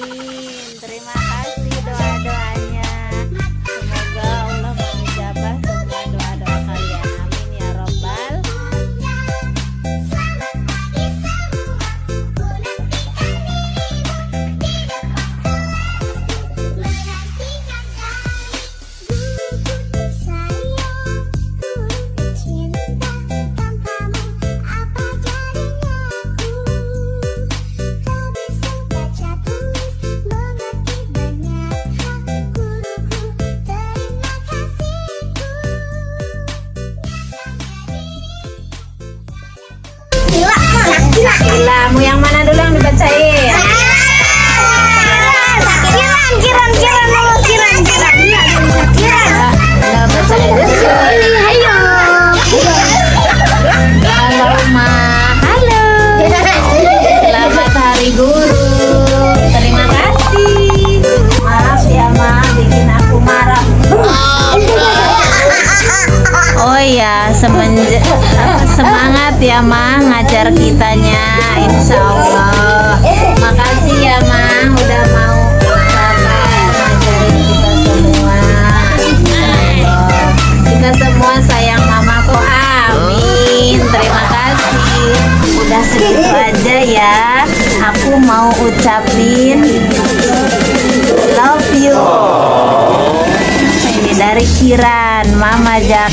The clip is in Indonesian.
Bye. Gila, mau yang mana dulu yang dibacain? Kiran, kiran, kiran, kiran, kiran, kiran, kiran, kiran. Bacain dulu. Ayo. Halo, Ma. Halo. Selamat Hari Guru. Terima kasih. Maaf ya, Ma, bikin aku marah. Ah, ah, oh iya, semenjak ya Ma ngajar kitanya Insya Allah makasih ya Ma udah mau ngajarin kita semua. Insya kita semua sayang Mama kok amin. Terima kasih. Udah segitu aja ya. Aku mau ucapin love you. Dari Kiran Mama Jak